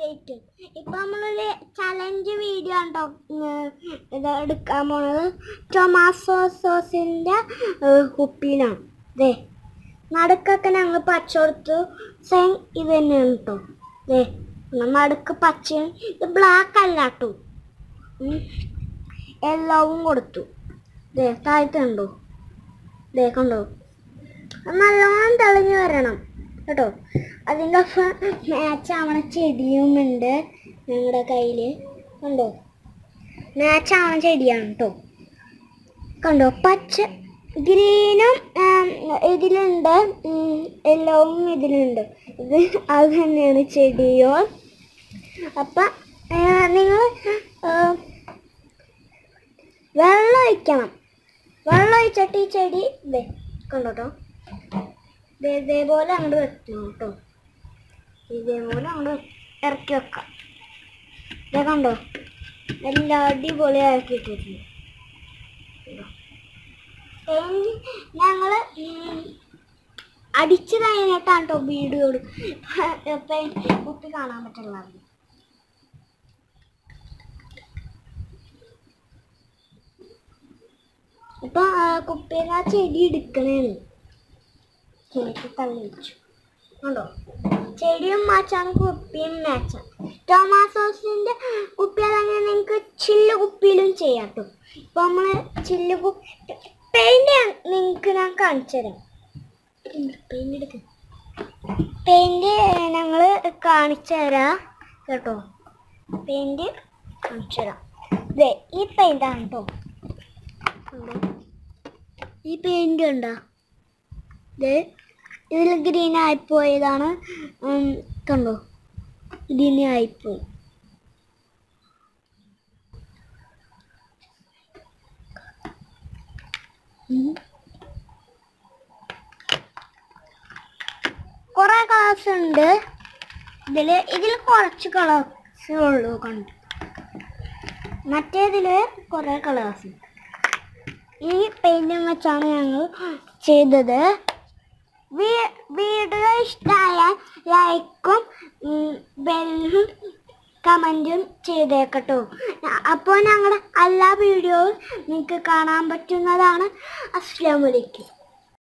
Late ഇപ്പൊ നമ്മളൊരു challenge video ഉണ്ടോ ഇത് എടുക്കാൻ പോണത്. ടൊമാസോ സോസിന്റെ കുപ്പിയിലാണ് ദേ നടുക്കൊക്കെ ഞങ്ങൾ പച്ച കൊടുത്തു. സെയിം ഇത് തന്നെയാണ് കേട്ടോ ദേ നടുക്ക് പച്ച ഇത് ബ്ലാക്ക് അല്ല കേട്ടോ എല്ലാവും കൊടുത്തു. ദേ താഴത്തുണ്ടോ ദേ കണ്ടോ? അത് നല്ലോണം തെളിഞ്ഞു വരണം. കേട്ടോ. അതിന്റെ മാച്ച് ആവണ ചെടിയും ഉണ്ട് ഞങ്ങളുടെ കയ്യിൽ കണ്ടോ? മാച്ച് ആവണ ചെടിയാണ് കേട്ടോ. കണ്ടോ? പച്ച ഗ്രീനും ഇതിലുണ്ട് എല്ലാവും ഇതിലുണ്ട്. ഇത് അത് തന്നെയാണ് ചെടിയോ? അപ്പം നിങ്ങൾ വെള്ളം ഒഴിക്കണം. വെള്ളം ഒഴിച്ചിട്ട് ഈ ചെടി ഇതേ കണ്ടോട്ടോ ഇതേപോലെ അങ്ങോട്ട് വെക്കണം കേട്ടോ. ഇതേപോലെ അങ്ങോട്ട് ഇറക്കി വെക്കാം. ഇതേ കണ്ടോ? എല്ലാം അടിപൊളി ഇട്ടിട്ടുണ്ട് ഞങ്ങൾ അടിച്ചു കഴിഞ്ഞിട്ടാണ് കേട്ടോ വീഡിയോ കുത്തി കാണാൻ പറ്റുള്ളത് ഇപ്പൊ കുപ്പിയിൽ ചെടി എടുക്കണേന്ന്. ചെടി തള്ളി വെച്ചു കണ്ടോ ചെടിയും മാച്ചാണ് കുപ്പിയും മാച്ചാണ് ടൊമാസോസിന്റെ കുപ്പി അതങ്ങനെ നിങ്ങൾക്ക് ചില്ല് കുപ്പിയിലും ചെയ്യാം കേട്ടോ ഇപ്പൊ നമ്മൾ ചില്ല് കുപ്പി പെയിന്റ് നിങ്ങൾക്ക് ഞാൻ കാണിച്ചു തരാം. പെയിന്റ് എടുക്ക. പെയിന്റ് ഞങ്ങൾ കാണിച്ചു തരാം. കേട്ടോ? പെയിന്റ് കാണിച്ചു തരാം. ഈ പെയിന്റ് ആണ് കേട്ടോ ഈ പെയിന്റ് ഉണ്ടോ ഇതിൽ ഗ്രീൻ ആയിപ്പോയതാണ്. കണ്ടോ? ഗ്രീൻ ആയിപ്പോയി. ഉം. കുറെ കളേഴ്സ് ഉണ്ട്. ഇതിൽ ഇതിൽ കുറച്ച് കളേഴ്സ് ഉള്ളൂ കണ്ടു? മറ്റേതിൽ കുറെ കളേഴ്സ് ഈ പെയിന്റിങ് വെച്ചാണ് ഞങ്ങൾ ചെയ്തത്. വീഡിയോ ഇഷ്ടമായാൽ ലൈക്കും ബെല്ലും കമന്റും ചെയ്തേക്കട്ടോ. അപ്പോൾ ഞങ്ങളുടെ എല്ലാ വീഡിയോയും നിങ്ങൾക്ക് കാണാൻ പറ്റുന്നതാണ്. അസ്ലാമലൈക്കും